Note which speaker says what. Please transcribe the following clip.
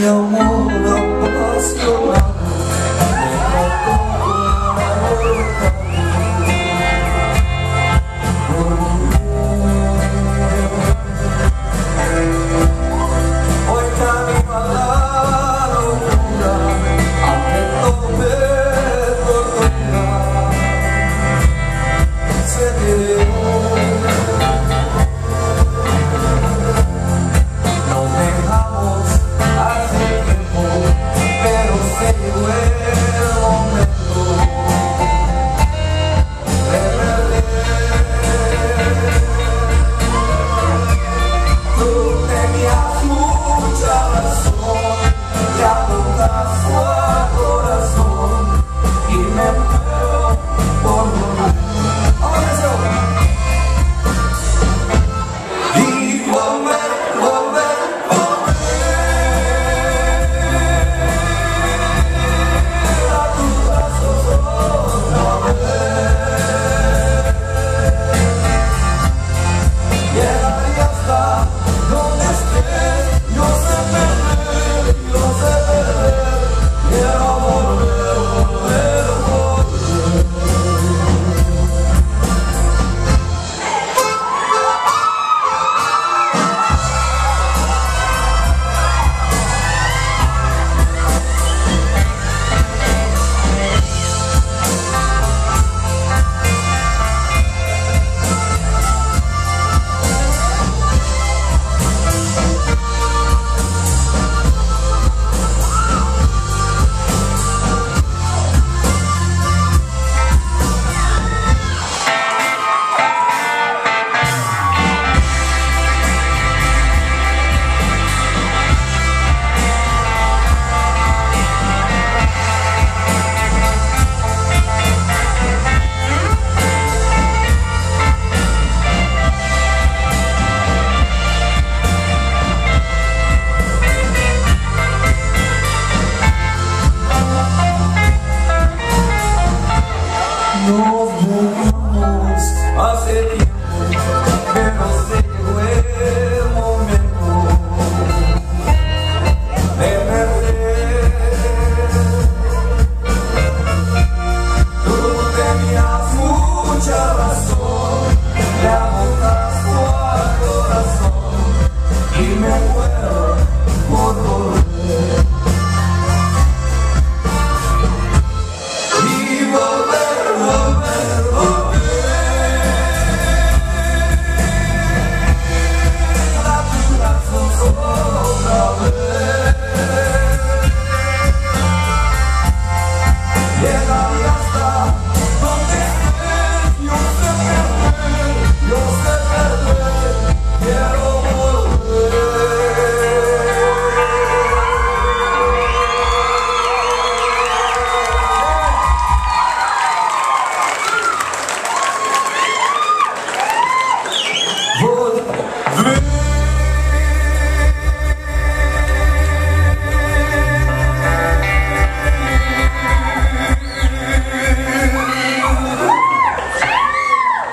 Speaker 1: No.